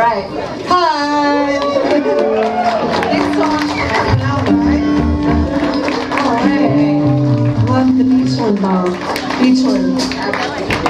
right. Hi. Next song, now, right? All right. What the next one, Bob? Which one?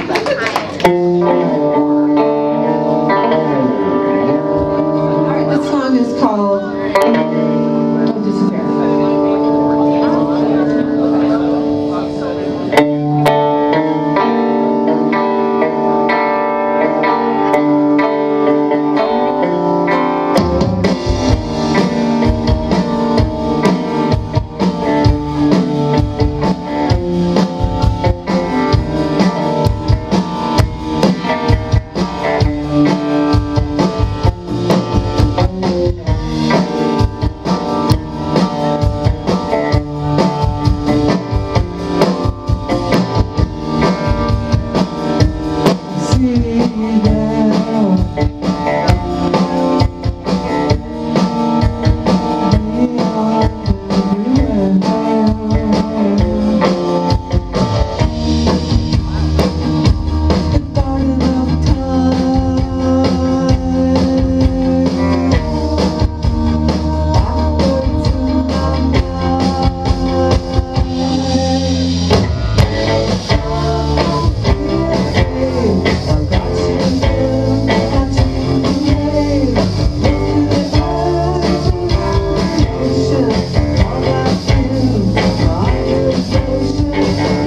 Música